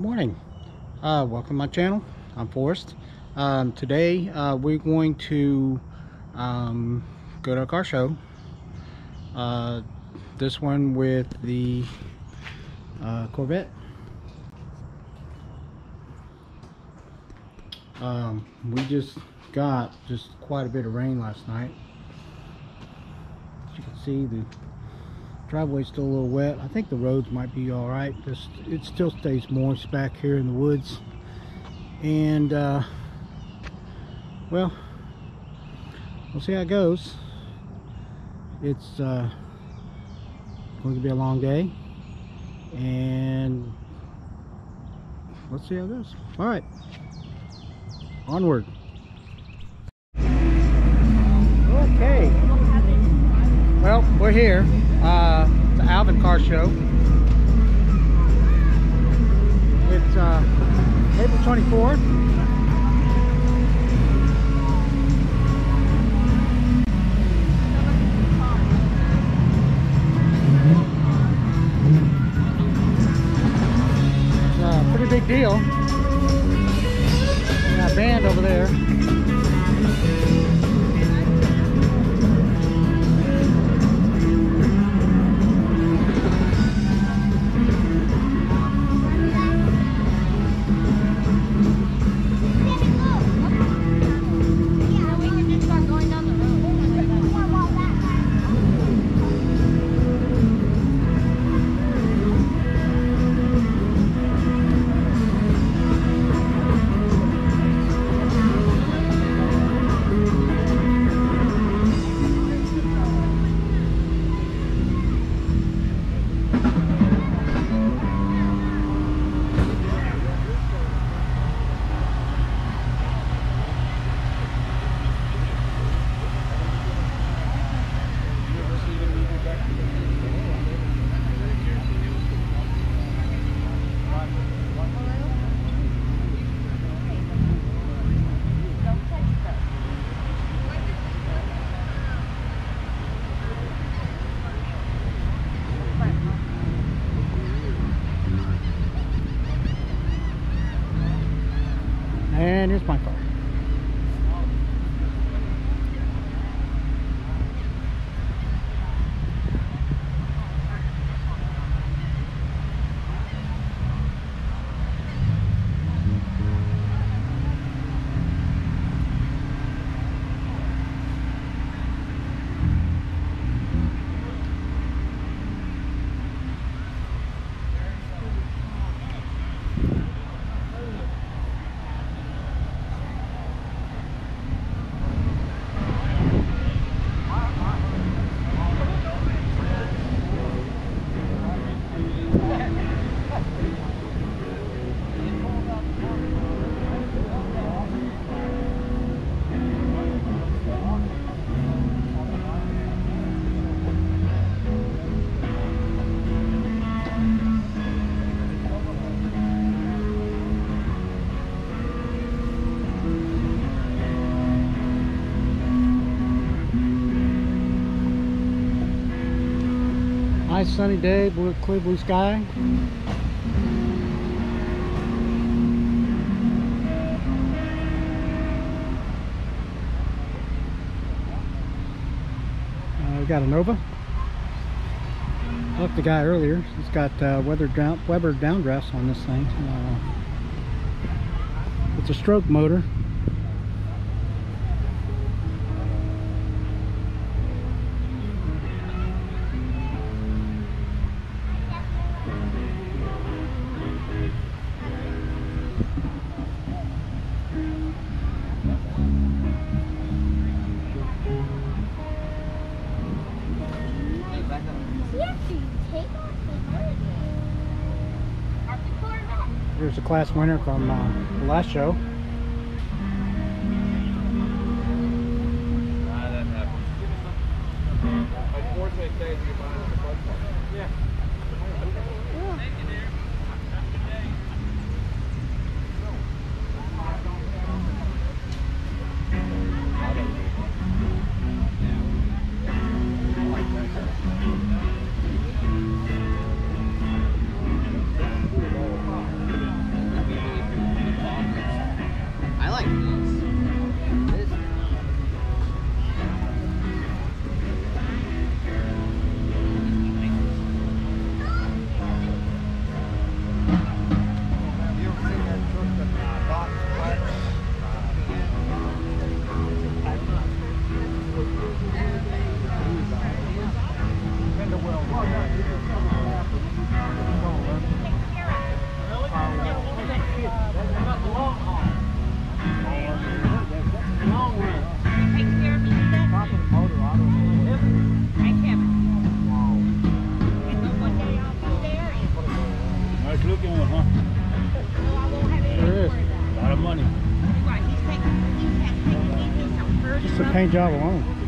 morning. Uh, welcome to my channel. I'm Forrest. Um, today uh, we're going to um, go to a car show. Uh, this one with the uh, Corvette. Um, we just got just quite a bit of rain last night. As you can see the driveway's still a little wet. I think the roads might be all right. Just it still stays moist back here in the woods. And uh, well we'll see how it goes. It's uh, going to be a long day. And let's see how it goes. All right. Onward we're here uh, the Alvin Car Show. It's uh, April 24th. It's a pretty big deal. Nice sunny day, blue, clear blue sky. Uh, we got a Nova. Left the guy earlier. He's got uh, weather down, Weber downdrafts on this thing. Uh, it's a stroke motor. Here's a class winner from uh, the last show. Paint job alone.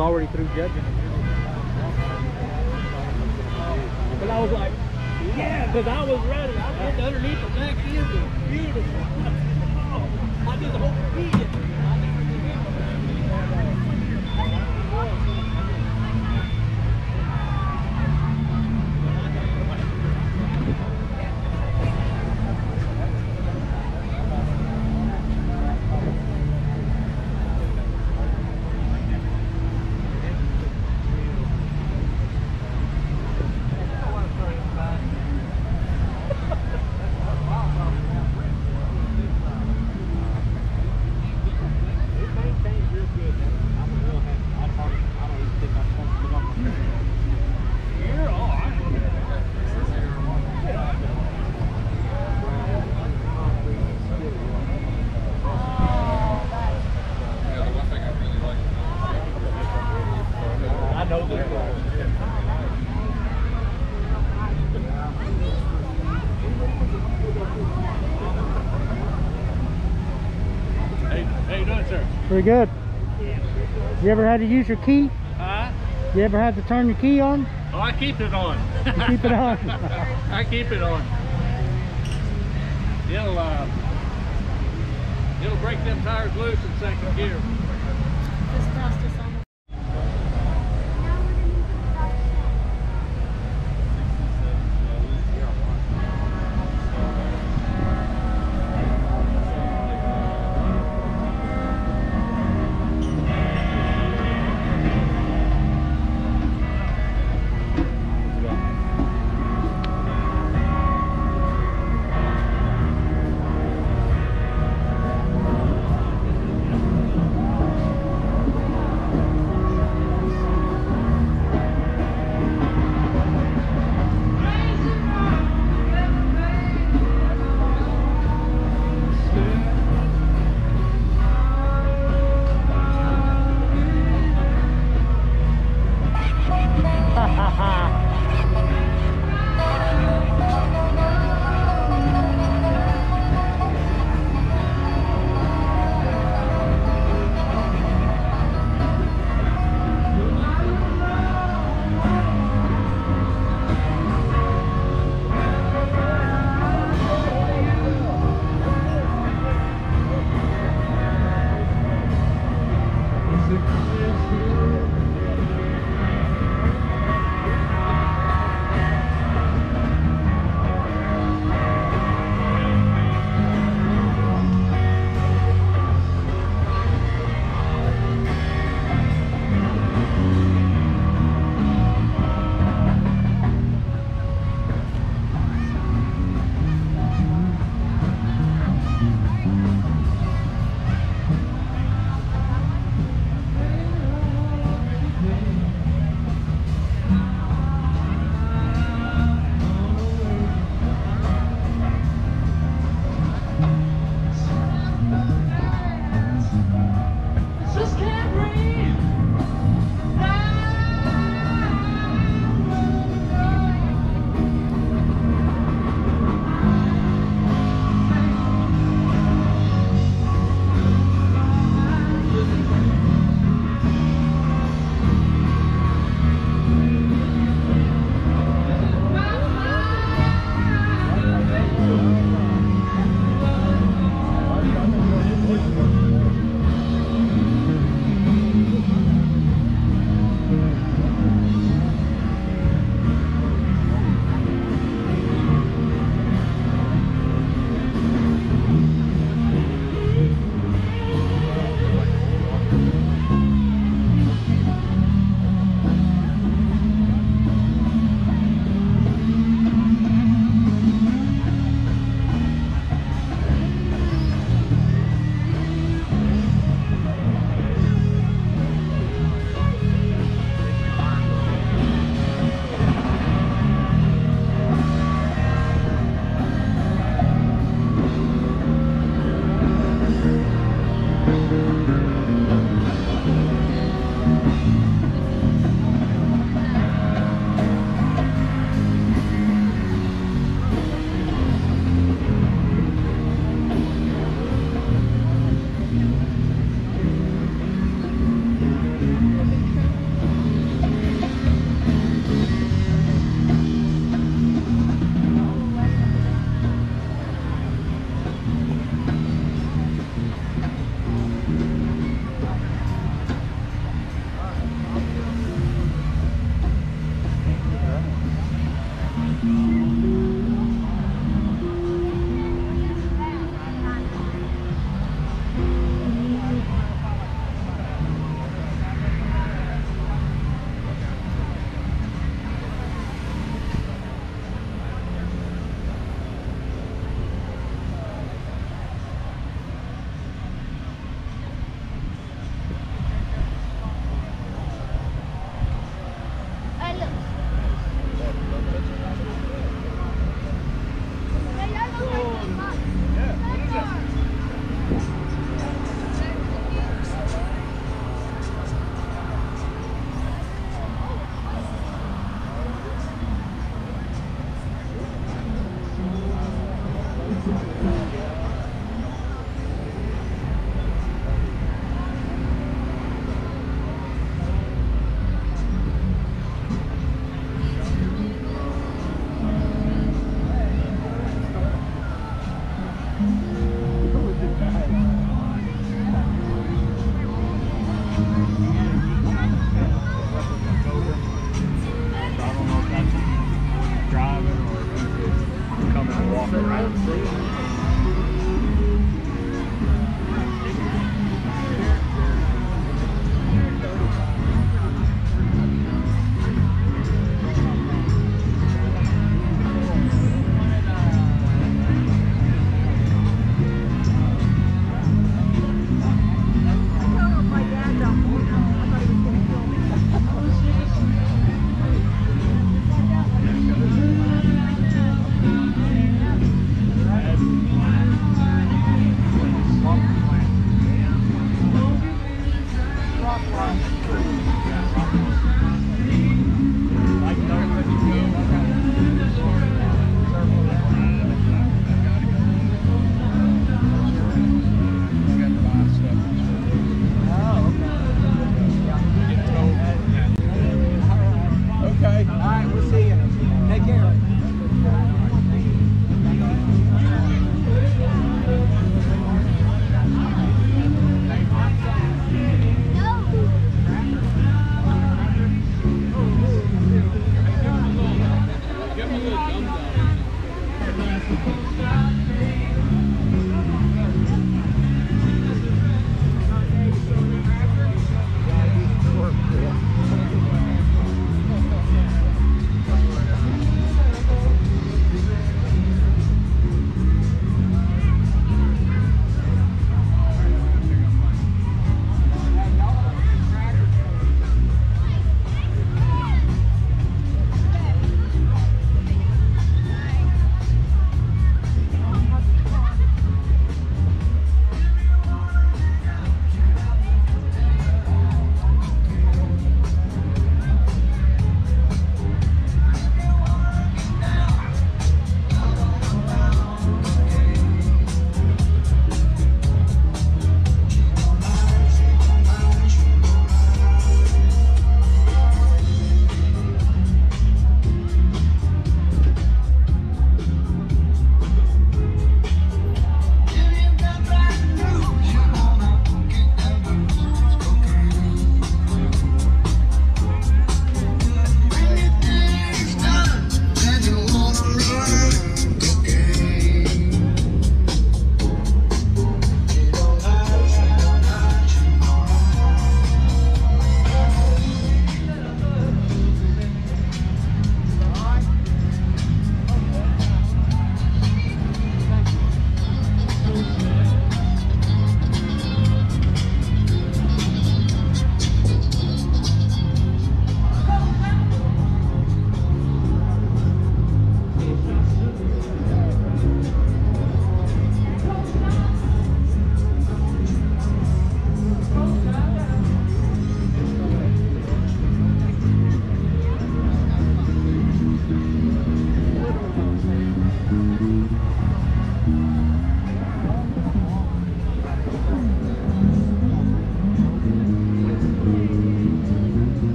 Already through judging. But I was like, yeah, because I was ready. I went underneath the back end. Beautiful. I did the whole feed. It maintains real good. I'm real happy. I don't, I don't even think I'm supposed to get off my You're all right. I know that. Hey, how you doing, sir? Pretty good. You ever had to use your key? Huh? You ever had to turn your key on? Oh, I keep it on. You keep it on? I keep it on. It'll uh, it'll break them tires loose in second gear.